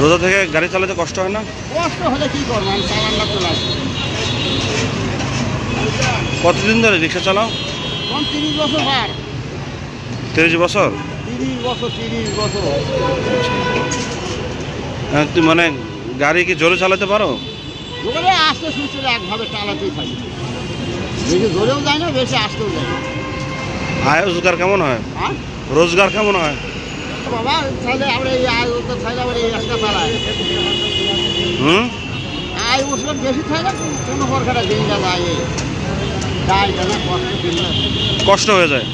রোজা থাকে গাড়ি চালাতে কষ্ট হয় না? কষ্ট হলে কি করব? আমি কতদিন ধরে রিক্সা চালাও? তিরিশ বছর পার তিরিশ বছর? তিরিশ বছর তিরিশ বছর আহ, তুই মানে গাড়ি কি জোরে চালাতে পারো? আস্তে সুস্থে একভাবে চালাতেই থাকি। বেশি জোরেও যায় না বেশি আসতেও যায়। আয় রোজগার কেমন হয়? রোজগার কেমন হয়? বাবা তাহলে আমরা এই তাহলে আমরা এই একটা চালাই হুম? আয় উঠলে বেশি থাকে কোনো প্রকারে দিন যায়। যায় কষ্ট হয়ে যায়।